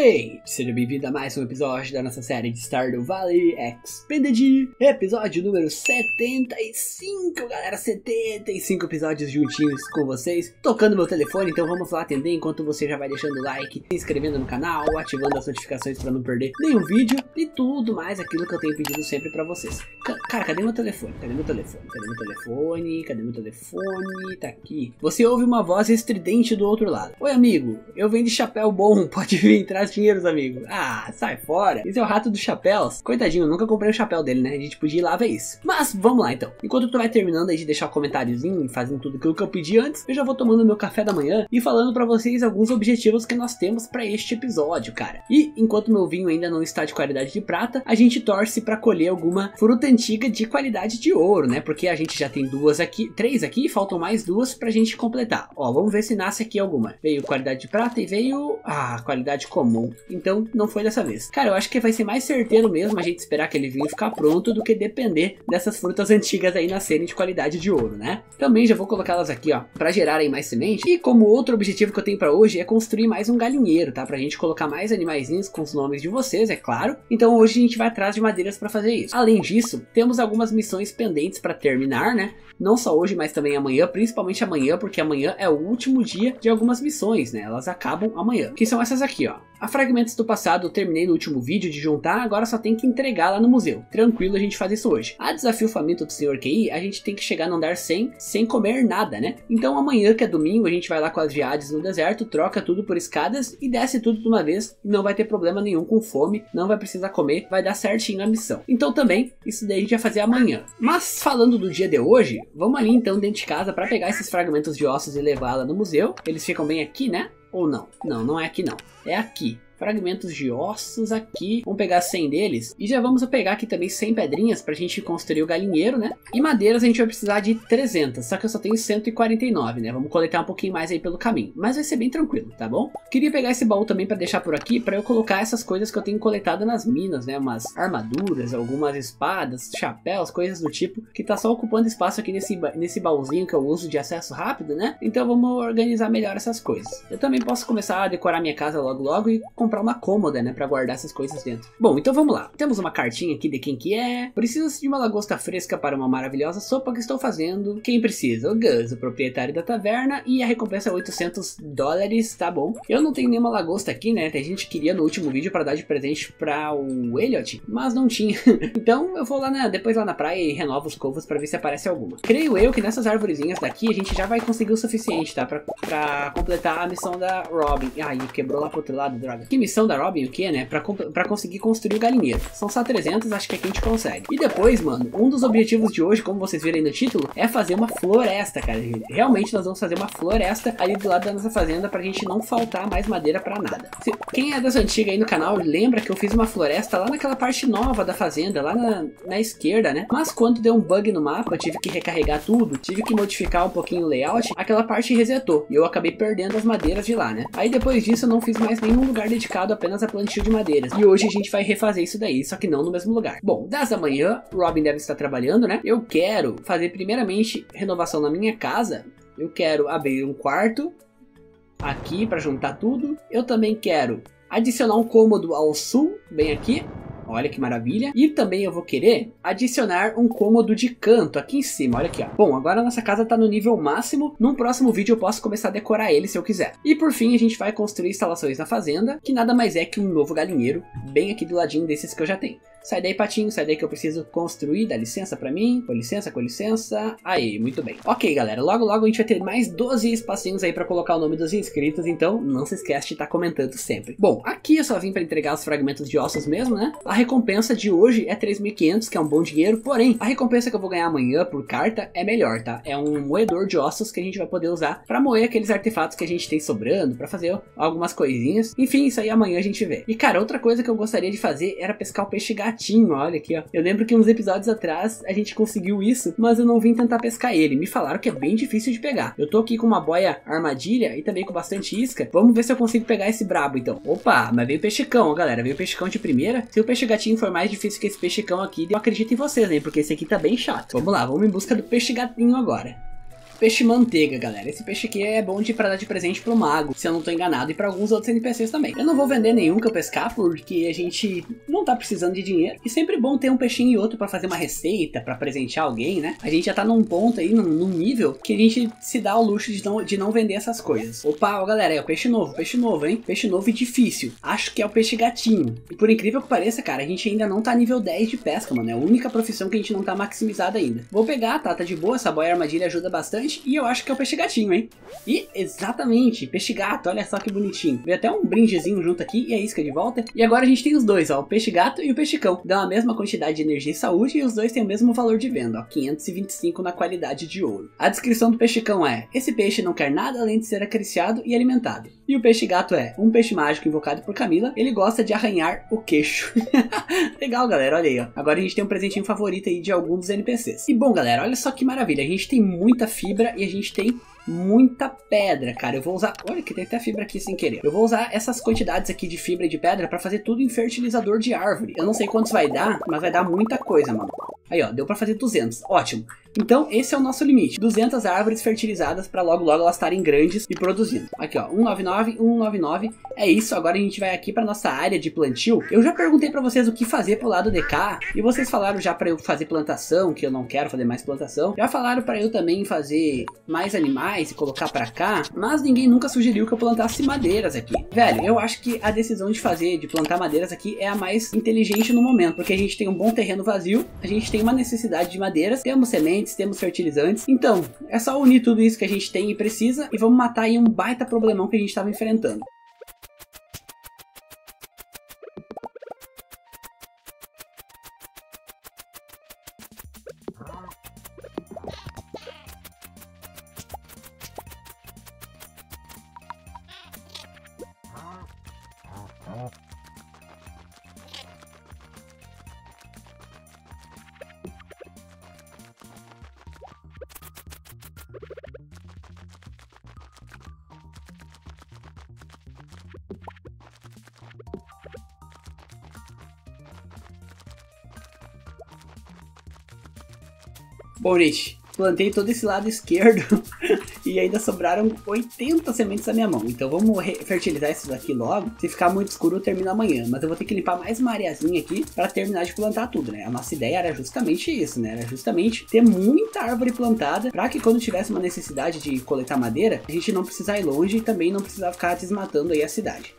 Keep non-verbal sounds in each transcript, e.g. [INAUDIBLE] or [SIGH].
Yay! Seja bem-vindo a mais um episódio da nossa série de Stardew Valley Expanded, episódio número 75, galera, 75 episódios juntinhos com vocês, tocando meu telefone, então vamos lá atender enquanto você já vai deixando o like, se inscrevendo no canal, ativando as notificações para não perder nenhum vídeo e tudo mais aquilo que eu tenho pedido sempre para vocês. C cara, cadê meu telefone? Cadê meu telefone? Cadê meu telefone? Cadê meu telefone? Tá aqui. Você ouve uma voz estridente do outro lado. Oi, amigo, eu venho de chapéu bom, [LAUGHS] pode vir traz dinheiros, amigo. Ah, sai fora. Esse é o rato dos chapéus. Coitadinho, nunca comprei o chapéu dele, né? A gente podia ir lá ver isso. Mas vamos lá então. Enquanto tu vai terminando aí de deixar o comentáriozinho, fazendo tudo aquilo que eu pedi antes, eu já vou tomando meu café da manhã e falando para vocês alguns objetivos que nós temos para este episódio, cara. E enquanto meu vinho ainda não está de qualidade de prata, a gente torce para colher alguma fruta antiga de qualidade de ouro, né? Porque a gente já tem duas aqui, três aqui, faltam mais duas pra gente completar. Ó, vamos ver se nasce aqui alguma. Veio qualidade de prata e veio, ah, qualidade comum comum. Então não foi dessa vez. Cara, eu acho que vai ser mais certeiro mesmo a gente esperar aquele vinho ficar pronto do que depender dessas frutas antigas aí nascerem de qualidade de ouro, né? Também já vou colocá-las aqui, ó, para gerarem mais semente. E como outro objetivo que eu tenho para hoje é construir mais um galinheiro, tá? Pra gente colocar mais animaizinhos com os nomes de vocês, é claro. Então hoje a gente vai atrás de madeiras para fazer isso. Além disso, temos algumas missões pendentes para terminar, né? Não só hoje, mas também amanhã, principalmente amanhã, porque amanhã é o último dia de algumas missões, né? Elas acabam amanhã. Que são essas aqui, ó. A fragmentos do passado eu terminei no último vídeo de juntar, agora só tem que entregar lá no museu. Tranquilo a gente faz isso hoje. A desafio faminto do Sr. QI, a gente tem que chegar no andar 100 sem comer nada, né? Então amanhã, que é domingo, a gente vai lá com as viagens no deserto, troca tudo por escadas e desce tudo de uma vez. Não vai ter problema nenhum com fome, não vai precisar comer, vai dar certinho a missão. Então também, isso daí a gente vai fazer amanhã. Mas falando do dia de hoje, vamos ali então dentro de casa para pegar esses fragmentos de ossos e levá-la no museu. Eles ficam bem aqui, né? Ou não? Não, não é aqui não. É aqui fragmentos de ossos aqui. Vamos pegar 100 deles. E já vamos pegar aqui também 100 pedrinhas pra gente construir o galinheiro, né? E madeiras a gente vai precisar de 300, só que eu só tenho 149, né? Vamos coletar um pouquinho mais aí pelo caminho. Mas vai ser bem tranquilo, tá bom? Queria pegar esse baú também pra deixar por aqui, pra eu colocar essas coisas que eu tenho coletado nas minas, né? Umas armaduras, algumas espadas, chapéus, coisas do tipo, que tá só ocupando espaço aqui nesse, nesse baúzinho que eu uso de acesso rápido, né? Então vamos organizar melhor essas coisas. Eu também posso começar a decorar minha casa logo logo e comprar comprar uma cômoda, né, para guardar essas coisas dentro. Bom, então vamos lá. Temos uma cartinha aqui de quem que é. Precisa-se de uma lagosta fresca para uma maravilhosa sopa que estou fazendo. Quem precisa? O Gus, o proprietário da taverna, e a recompensa é 800 dólares, tá bom. Eu não tenho nenhuma lagosta aqui, né, tem gente que queria no último vídeo para dar de presente para o Elliot, mas não tinha. [LAUGHS] então eu vou lá na, depois lá na praia e renovo os covos para ver se aparece alguma. Creio eu que nessas arvorezinhas daqui a gente já vai conseguir o suficiente, tá, pra, pra completar a missão da Robin. Ai, quebrou lá pro outro lado, droga. Que missão da Robin o que, né? Pra, pra conseguir construir o galinheiro. São só 300, acho que aqui a gente consegue. E depois, mano, um dos objetivos de hoje, como vocês viram aí no título, é fazer uma floresta, cara. Realmente nós vamos fazer uma floresta ali do lado da nossa fazenda pra gente não faltar mais madeira pra nada. Se, quem é das antigas aí no canal lembra que eu fiz uma floresta lá naquela parte nova da fazenda, lá na, na esquerda, né? Mas quando deu um bug no mapa, tive que recarregar tudo, tive que modificar um pouquinho o layout, aquela parte resetou. E eu acabei perdendo as madeiras de lá, né? Aí depois disso eu não fiz mais nenhum lugar dedicado apenas apenas a plantio de madeiras. E hoje a gente vai refazer isso daí, só que não no mesmo lugar. Bom, das da manhã, Robin deve estar trabalhando, né? Eu quero fazer primeiramente renovação na minha casa. Eu quero abrir um quarto aqui para juntar tudo. Eu também quero adicionar um cômodo ao sul, bem aqui. Olha que maravilha. E também eu vou querer adicionar um cômodo de canto aqui em cima. Olha aqui, ó. Bom, agora a nossa casa tá no nível máximo. Num próximo vídeo eu posso começar a decorar ele se eu quiser. E por fim a gente vai construir instalações na fazenda, que nada mais é que um novo galinheiro, bem aqui do ladinho desses que eu já tenho. Sai daí, patinho, sai daí que eu preciso construir. Dá licença pra mim. Com licença, com licença. Aí, muito bem. Ok, galera. Logo, logo a gente vai ter mais 12 espacinhos aí pra colocar o nome dos inscritos. Então, não se esquece de estar tá comentando sempre. Bom, aqui eu só vim pra entregar os fragmentos de ossos mesmo, né? A recompensa de hoje é 3.500, que é um bom dinheiro. Porém, a recompensa que eu vou ganhar amanhã por carta é melhor, tá? É um moedor de ossos que a gente vai poder usar pra moer aqueles artefatos que a gente tem sobrando, pra fazer algumas coisinhas. Enfim, isso aí amanhã a gente vê. E, cara, outra coisa que eu gostaria de fazer era pescar o peixe gato gatinho, olha aqui, ó. Eu lembro que uns episódios atrás a gente conseguiu isso, mas eu não vim tentar pescar ele. Me falaram que é bem difícil de pegar. Eu tô aqui com uma boia armadilha e também com bastante isca. Vamos ver se eu consigo pegar esse brabo, então. Opa, mas veio peixecão, ó, galera. Veio peixecão de primeira. Se o peixe gatinho for mais difícil que esse peixecão aqui, eu acredito em vocês, né? Porque esse aqui tá bem chato. Vamos lá, vamos em busca do peixe gatinho agora. Peixe manteiga, galera. Esse peixe aqui é bom de pra dar de presente pro mago, se eu não tô enganado, e para alguns outros NPCs também. Eu não vou vender nenhum que eu pescar, porque a gente não tá precisando de dinheiro. E sempre bom ter um peixinho e outro para fazer uma receita, para presentear alguém, né? A gente já tá num ponto aí, num, num, nível, que a gente se dá o luxo de não, de não vender essas coisas. Opa, ó, galera, é o peixe novo, peixe novo, hein? Peixe novo e difícil. Acho que é o peixe gatinho. E por incrível que pareça, cara, a gente ainda não tá nível 10 de pesca, mano. É a única profissão que a gente não tá maximizada ainda. Vou pegar, tá? Tá de boa, essa boia armadilha ajuda bastante. E eu acho que é o peixe gatinho, hein? E exatamente, peixe gato, olha só que bonitinho. Veio até um brindezinho junto aqui e a isca de volta. E agora a gente tem os dois, ó, o peixe gato e o peixe cão. Dão a mesma quantidade de energia e saúde e os dois têm o mesmo valor de venda, ó, 525 na qualidade de ouro. A descrição do peixe cão é: esse peixe não quer nada além de ser acariciado e alimentado. E o peixe gato é um peixe mágico invocado por Camila. Ele gosta de arranhar o queixo. [LAUGHS] Legal, galera, olha aí, ó. Agora a gente tem um presentinho favorito aí de algum dos NPCs. E bom, galera, olha só que maravilha. A gente tem muita fibra e a gente tem muita pedra, cara. Eu vou usar... Olha que tem até fibra aqui sem querer. Eu vou usar essas quantidades aqui de fibra e de pedra para fazer tudo em fertilizador de árvore. Eu não sei quantos vai dar, mas vai dar muita coisa, mano. Aí, ó, deu para fazer 200. Ótimo. Então, esse é o nosso limite. 200 árvores fertilizadas para logo logo elas estarem grandes e produzindo. Aqui, ó, 199, 199. É isso, agora a gente vai aqui para nossa área de plantio. Eu já perguntei para vocês o que fazer pro lado de cá, e vocês falaram já para eu fazer plantação, que eu não quero fazer mais plantação. Já falaram para eu também fazer mais animais e colocar para cá, mas ninguém nunca sugeriu que eu plantasse madeiras aqui. Velho, eu acho que a decisão de fazer, de plantar madeiras aqui é a mais inteligente no momento, porque a gente tem um bom terreno vazio, a gente tem uma necessidade de madeiras, temos sementes sementes, temos fertilizantes. Então, é só unir tudo isso que a gente tem e precisa e vamos matar aí um baita problemão que a gente estava enfrentando. Bom, gente, plantei todo esse lado esquerdo [LAUGHS] e ainda sobraram 80 sementes na minha mão. Então vamos fertilizar isso daqui logo. Se ficar muito escuro, eu termino amanhã. Mas eu vou ter que limpar mais uma areazinha aqui para terminar de plantar tudo, né? A nossa ideia era justamente isso, né? Era justamente ter muita árvore plantada para que quando tivesse uma necessidade de coletar madeira, a gente não precisar ir longe e também não precisar ficar desmatando aí a cidade.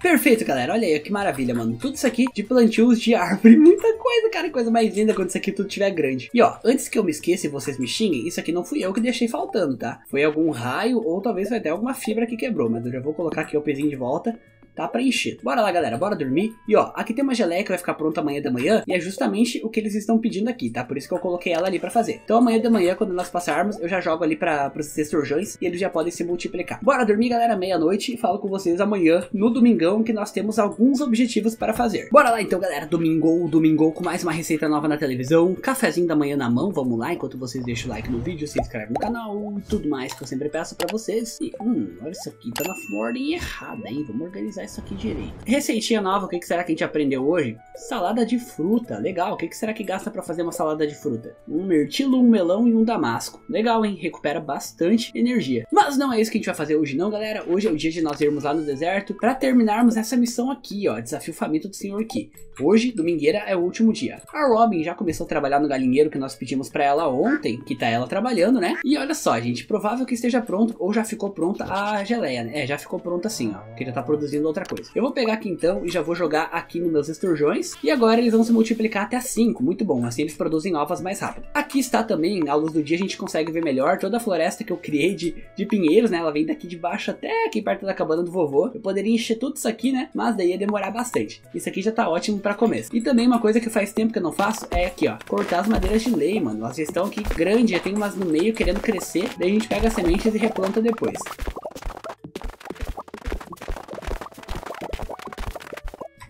Perfeito, galera. Olha aí, que maravilha, mano. Tudo isso aqui de plantios de [LAUGHS] árvore. Muita coisa, cara. Coisa mais linda quando isso aqui tudo estiver grande. E ó, antes que eu me esqueça e vocês me xinguem, isso aqui não fui eu que deixei faltando, tá? Foi algum raio ou talvez até alguma fibra que quebrou. Mas eu já vou colocar aqui o pezinho de volta tá preenchido. Bora lá, galera, bora dormir. E ó, aqui tem uma geleia que vai ficar pronta amanhã de manhã, e é justamente o que eles estão pedindo aqui, tá? Por isso que eu coloquei ela ali pra fazer. Então amanhã de manhã, quando nós passarmos, eu já jogo ali pra, pros esturjões, e eles já podem se multiplicar. Bora dormir, galera, meia-noite, e falo com vocês amanhã, no domingão, que nós temos alguns objetivos para fazer. Bora lá então, galera, domingo, domingo, com mais uma receita nova na televisão, cafezinho da manhã na mão, vamos lá, enquanto vocês deixam o like no vídeo, se inscreve no canal, e tudo mais que eu sempre peço pra vocês. E, hum, olha isso aqui, tá na ordem errada, hein? Vamos organizar isso aqui direito. Receitinha nova, o que, será que a gente aprendeu hoje? Salada de fruta, legal. O que, que será que gasta para fazer uma salada de fruta? Um mirtilo, um melão e um damasco. Legal, hein? Recupera bastante energia. Mas não é isso que a gente vai fazer hoje não, galera. Hoje é o dia de nós irmos lá no deserto para terminarmos essa missão aqui, ó. Desafio faminto do Senhor Ki. Hoje, domingueira, é o último dia. A Robin já começou a trabalhar no galinheiro que nós pedimos para ela ontem, que tá ela trabalhando, né? E olha só, gente, provável que esteja pronto ou já ficou pronta a geleia, né? É, já ficou pronta assim, ó. Que já tá produzindo outra outra coisa. Eu vou pegar aqui então e já vou jogar aqui nos meus esturjões. E agora eles vão se multiplicar até 5, muito bom, assim eles produzem ovas mais rápido. Aqui está também, à luz do dia a gente consegue ver melhor toda a floresta que eu criei de, de pinheiros, né? Ela vem daqui de baixo até aqui perto da cabana do vovô. Eu poderia encher tudo isso aqui, né? Mas daí ia demorar bastante. Isso aqui já tá ótimo para começo. E também uma coisa que faz tempo que eu não faço é aqui, ó, cortar as madeiras de lei, mano. Elas já estão aqui grandes, já tem umas no meio querendo crescer. Daí a gente pega as sementes e replanta depois.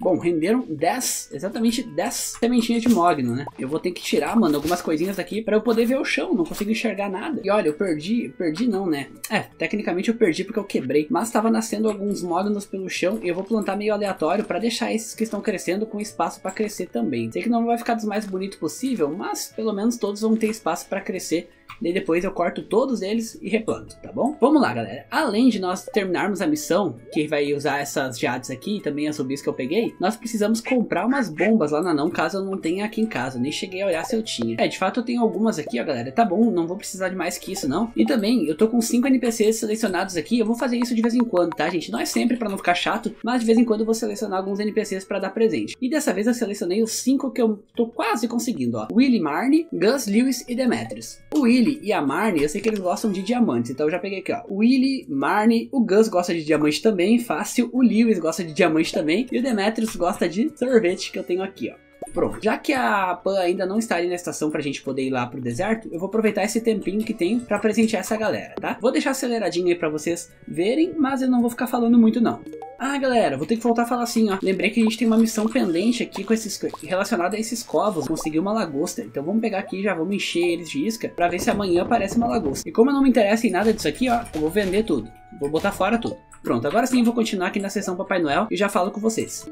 Bom, renderam 10, exatamente 10 sementinhas de mogno, né? Eu vou ter que tirar, mano, algumas coisinhas aqui para eu poder ver o chão, não consigo enxergar nada. E olha, eu perdi, perdi não, né? É, tecnicamente eu perdi porque eu quebrei, mas estava nascendo alguns mognos pelo chão e eu vou plantar meio aleatório para deixar esses que estão crescendo com espaço para crescer também. Sei que não vai ficar dos mais bonitos possível, mas pelo menos todos vão ter espaço para crescer Daí depois eu corto todos eles e replanto, tá bom? Vamos lá, galera. Além de nós terminarmos a missão, que vai usar essas jades aqui e também as rubis que eu peguei, nós precisamos comprar umas bombas lá na não, caso eu não tenha aqui em casa. Nem cheguei a olhar se eu tinha. É, de fato eu tenho algumas aqui, ó, galera. Tá bom, não vou precisar de mais que isso, não. E também, eu tô com 5 NPCs selecionados aqui. Eu vou fazer isso de vez em quando, tá, gente? Não é sempre pra não ficar chato, mas de vez em quando eu vou selecionar alguns NPCs pra dar presente. E dessa vez eu selecionei os 5 que eu tô quase conseguindo, ó. Willy Marnie, Gus Lewis e Demetrius. O Willy Willy e a Marnie, eu sei que eles gostam de diamantes, então eu já peguei aqui, ó. Willy, Marnie, o Gus gosta de diamante também, fácil. O Lewis gosta de diamante também. E o Demetrius gosta de sorvete, que eu tenho aqui, ó. Pronto, já que a Pan ainda não está ali na estação pra gente poder ir lá pro deserto, eu vou aproveitar esse tempinho que tem pra presentear essa galera, tá? Vou deixar aceleradinho aí pra vocês verem, mas eu não vou ficar falando muito não. Ah, galera, vou ter que voltar a falar assim, ó. Lembrei que a gente tem uma missão pendente aqui com esses relacionada a esses covos, conseguir uma lagosta. Então vamos pegar aqui e já vamos encher eles de isca pra ver se amanhã aparece uma lagosta. E como eu não me interessa em nada disso aqui, ó, eu vou vender tudo. Vou botar fora tudo. Pronto, agora sim vou continuar aqui na sessão Papai Noel e já falo com vocês.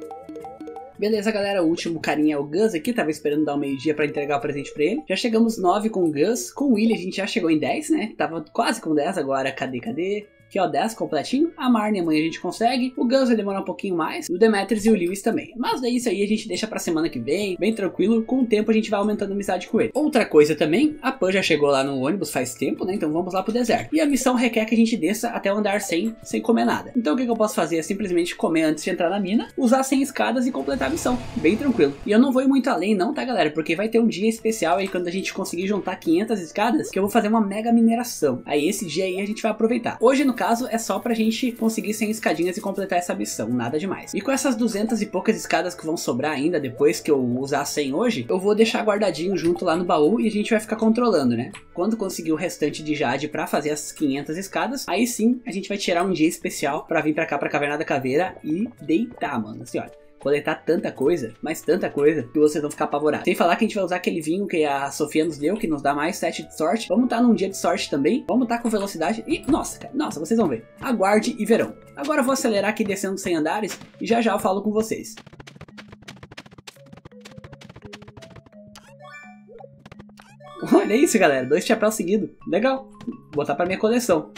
Beleza, galera, o último carinha é o Gus aqui, tava esperando dar o meio-dia para entregar o presente para ele. Já chegamos 9 com o Gus, com o Willy a gente já chegou em 10, né? Tava quase com 10 agora, cadê, cadê? Aqui, ó, 10 completinho. A Marnie amanhã a gente consegue. O Gus vai demorar um pouquinho mais. O Demetrius e o Lewis também. Mas daí isso aí a gente deixa pra semana que vem, bem tranquilo. Com o tempo a gente vai aumentando a amizade com ele. Outra coisa também, a Pan já chegou lá no ônibus faz tempo, né? Então vamos lá pro deserto. E a missão requer que a gente desça até o andar 100 sem comer nada. Então o que, que eu posso fazer é simplesmente comer antes de entrar na mina, usar 100 escadas e completar a missão. Bem tranquilo. E eu não vou ir muito além não, tá galera? Porque vai ter um dia especial aí quando a gente conseguir juntar 500 escadas que eu vou fazer uma mega mineração. Aí esse dia aí a gente vai aproveitar. Hoje no caso é só pra gente conseguir 100 escadinhas e completar essa missão, nada demais. E com essas 200 e poucas escadas que vão sobrar ainda depois que eu usar 100 hoje, eu vou deixar guardadinho junto lá no baú e a gente vai ficar controlando, né? Quando conseguir o restante de jade para fazer as 500 escadas, aí sim a gente vai tirar um dia especial para vir para cá pra Caverna da Caveira e deitar, mano. Assim, olha coletar tanta coisa, mas tanta coisa, que vocês vão ficar apavorados. Sem falar que a gente vai usar aquele vinho que a Sofia nos deu, que nos dá mais 7 de sorte. Vamos estar tá num dia de sorte também. Vamos estar tá com velocidade. E, nossa, cara, nossa, vocês vão ver. Aguarde e verão. Agora eu vou acelerar aqui descendo sem andares e já já eu falo com vocês. Olha isso, galera. Dois chapéus seguidos. Legal. Vou botar pra minha coleção.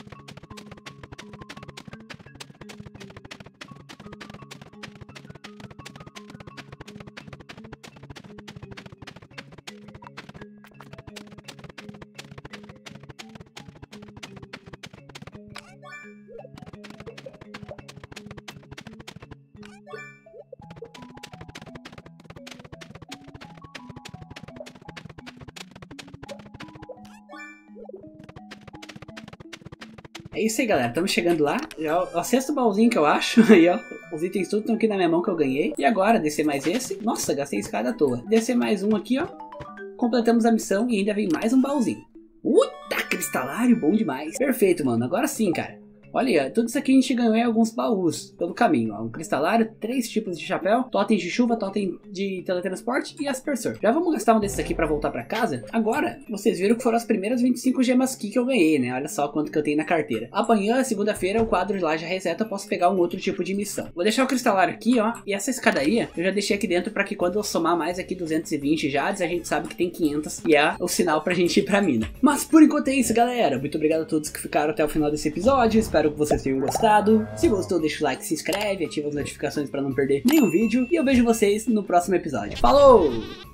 É isso aí, galera. Estamos chegando lá. Já o sexto baúzinho que eu acho. [LAUGHS] Aí, ó. Os itens tudo estão aqui na minha mão que eu ganhei. E agora, descer mais esse. Nossa, gastei escada à toa. Descer mais um aqui, ó. Completamos a missão e ainda vem mais um baúzinho. Uta, cristalário, bom demais. Perfeito, mano. Agora sim, cara. Olha, tudo isso aqui a gente ganhou em alguns baús pelo caminho. Um cristalário, três tipos de chapéu, totem de chuva, totem de teletransporte e aspersor. Já vamos gastar um desses aqui para voltar para casa? Agora, vocês viram que foram as primeiras 25 gemas aqui que eu ganhei, né? Olha só quanto que eu tenho na carteira. Amanhã, segunda-feira, o quadro lá já reseta, eu posso pegar um outro tipo de missão. Vou deixar o cristalário aqui, ó. E essa escadaria eu já deixei aqui dentro para que quando eu somar mais aqui 220 jades, a gente sabe que tem 500 e é o sinal pra gente ir pra mina. Mas por enquanto é isso, galera. Muito obrigado a todos que ficaram até o final desse episódio. Espero Espero que vocês tenham gostado. Se gostou, deixa o like, se inscreve, ativa as notificações para não perder nenhum vídeo. E eu vejo vocês no próximo episódio. Falou!